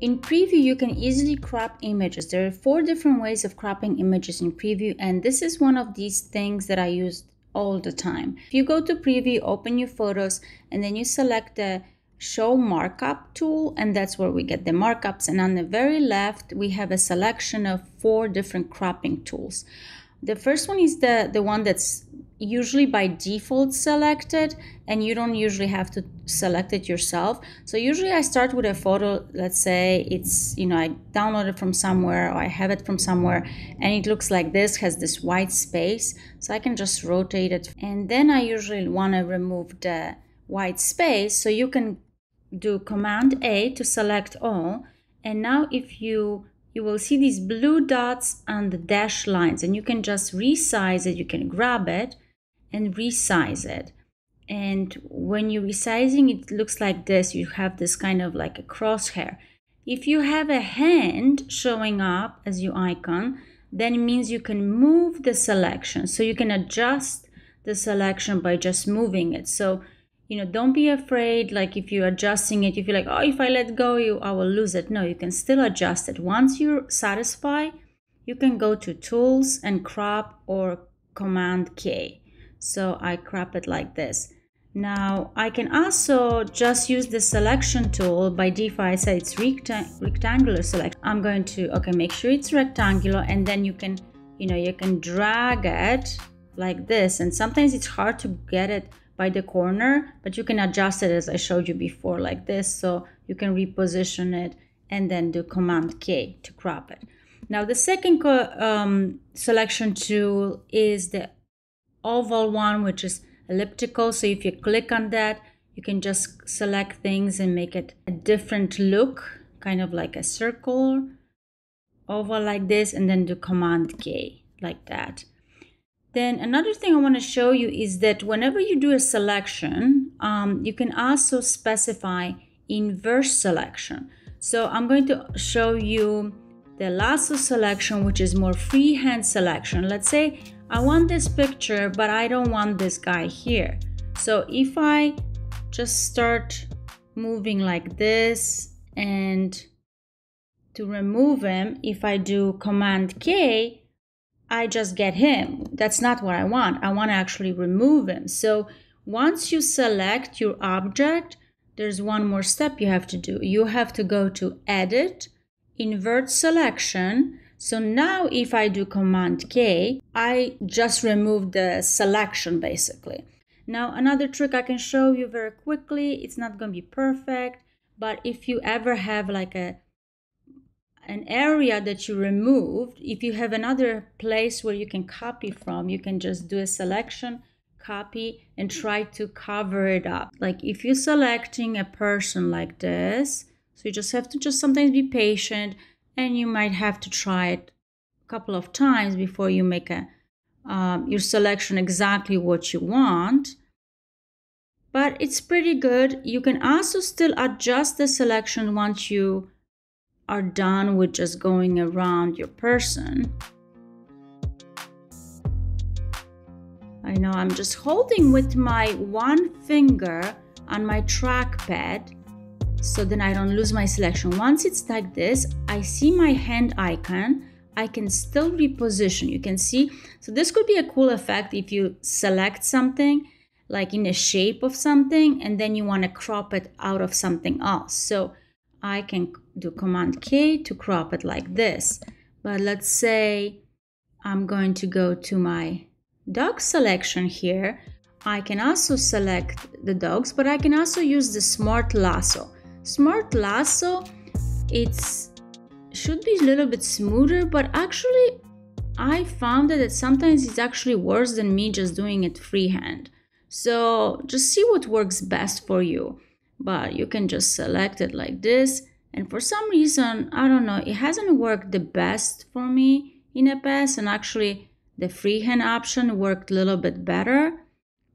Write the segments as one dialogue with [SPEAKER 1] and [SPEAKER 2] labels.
[SPEAKER 1] In preview, you can easily crop images. There are four different ways of cropping images in preview, and this is one of these things that I use all the time. If you go to preview, open your photos, and then you select the show markup tool, and that's where we get the markups. And on the very left, we have a selection of four different cropping tools. The first one is the, the one that's usually by default selected and you don't usually have to select it yourself. So usually i start with a photo let's say it's you know i download it from somewhere or i have it from somewhere and it looks like this has this white space. So i can just rotate it. And then i usually want to remove the white space so you can do command a to select all. And now if you you will see these blue dots on the dash lines and you can just resize it you can grab it and resize it. And when you're resizing, it looks like this. You have this kind of like a crosshair. If you have a hand showing up as your icon, then it means you can move the selection. So you can adjust the selection by just moving it. So, you know, don't be afraid. Like if you're adjusting it, you feel like, oh, if I let go, you, I will lose it. No, you can still adjust it. Once you're satisfied, you can go to tools and crop or command K. So I crop it like this. Now I can also just use the selection tool. By default, I say it's recta rectangular select. I'm going to, okay, make sure it's rectangular and then you can, you know, you can drag it like this. And sometimes it's hard to get it by the corner, but you can adjust it as I showed you before like this. So you can reposition it and then do Command K to crop it. Now the second um, selection tool is the oval one, which is elliptical. So if you click on that, you can just select things and make it a different look, kind of like a circle, oval like this, and then do Command K like that. Then another thing I want to show you is that whenever you do a selection, um, you can also specify inverse selection. So I'm going to show you the lasso selection, which is more freehand selection. Let's say I want this picture, but I don't want this guy here. So if I just start moving like this and to remove him, if I do Command K, I just get him. That's not what I want. I want to actually remove him. So once you select your object, there's one more step you have to do. You have to go to Edit, Invert Selection, so now if I do Command K, I just remove the selection basically. Now another trick I can show you very quickly, it's not going to be perfect, but if you ever have like a an area that you removed, if you have another place where you can copy from, you can just do a selection, copy, and try to cover it up. Like if you're selecting a person like this, so you just have to just sometimes be patient and you might have to try it a couple of times before you make a um, your selection exactly what you want. But it's pretty good. You can also still adjust the selection once you are done with just going around your person. I know I'm just holding with my one finger on my trackpad so then I don't lose my selection. Once it's like this, I see my hand icon. I can still reposition. You can see. So this could be a cool effect if you select something like in the shape of something and then you want to crop it out of something else. So I can do Command K to crop it like this. But let's say I'm going to go to my dog selection here. I can also select the dogs, but I can also use the smart lasso. Smart Lasso, it's should be a little bit smoother, but actually I found that sometimes it's actually worse than me just doing it freehand. So just see what works best for you. But you can just select it like this. And for some reason, I don't know, it hasn't worked the best for me in the past. And actually, the freehand option worked a little bit better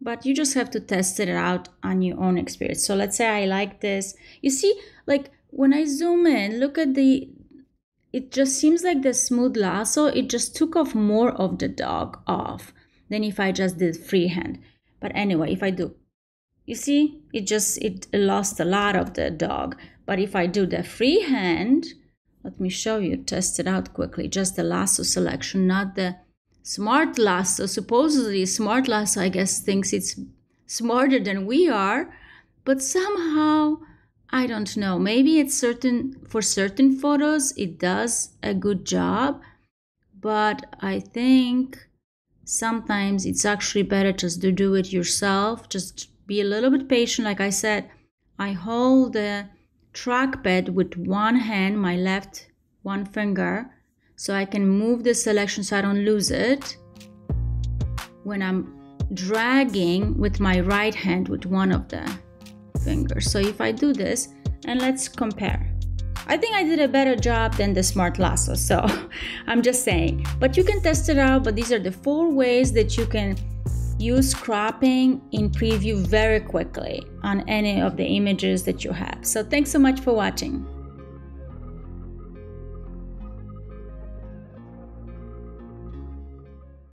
[SPEAKER 1] but you just have to test it out on your own experience. So let's say I like this. You see, like when I zoom in, look at the, it just seems like the smooth lasso, it just took off more of the dog off than if I just did freehand. But anyway, if I do you see, it just it lost a lot of the dog. But if I do the freehand, let me show you, test it out quickly. Just the lasso selection, not the smart lasso. Supposedly, smart lasso, I guess, thinks it's smarter than we are, but somehow I don't know. Maybe it's certain for certain photos it does a good job, but I think sometimes it's actually better just to do it yourself. Just be a little bit patient. Like I said, I hold the trackpad with one hand, my left one finger, so I can move the selection so I don't lose it. When I'm dragging with my right hand with one of the fingers. So if I do this, and let's compare. I think I did a better job than the Smart Lasso, so I'm just saying. But you can test it out, but these are the four ways that you can use cropping in preview very quickly on any of the images that you have. So thanks so much for watching.